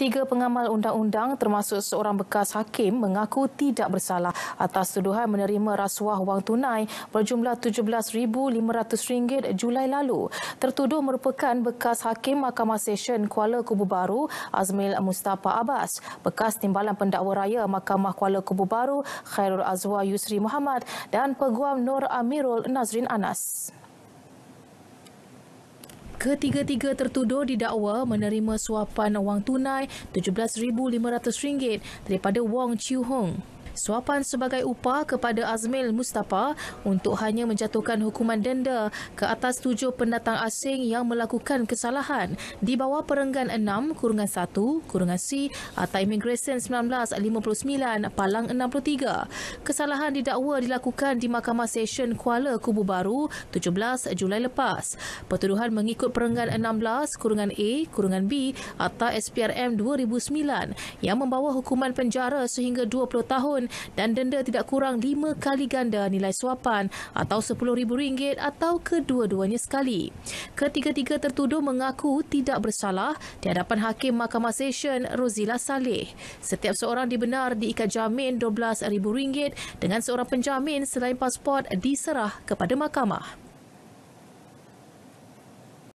Tiga pengamal undang-undang termasuk seorang bekas hakim mengaku tidak bersalah atas tuduhan menerima rasuah wang tunai berjumlah RM17,500 Julai lalu. Tertuduh merupakan bekas hakim Mahkamah Session Kuala Kubu Baru Azmil Mustafa Abbas, bekas Timbalan Pendakwa Raya Mahkamah Kuala Kubu Baru Khairul Azwa Yusri Muhammad dan Peguam Nur Amirul Nazrin Anas. Ketiga-tiga tertuduh didakwa menerima suapan wang tunai RM17,500 daripada Wong Chiu Hong suapan sebagai upah kepada Azmil Mustafa untuk hanya menjatuhkan hukuman denda ke atas tujuh pendatang asing yang melakukan kesalahan di bawah perenggan 6 kurungan 1 kurungan C atau Immigration 1959 Palang 63. Kesalahan didakwa dilakukan di Mahkamah Session Kuala Kubu Baru 17 Julai lepas. Pertuduhan mengikut perenggan 16 kurungan A kurungan B atau SPRM 2009 yang membawa hukuman penjara sehingga 20 tahun dan denda tidak kurang lima kali ganda nilai suapan atau RM10,000 atau kedua-duanya sekali. Ketiga-tiga tertuduh mengaku tidak bersalah di hadapan Hakim Mahkamah Session Rozila Saleh. Setiap seorang dibenar diikat jamin RM12,000 dengan seorang penjamin selain pasport diserah kepada mahkamah.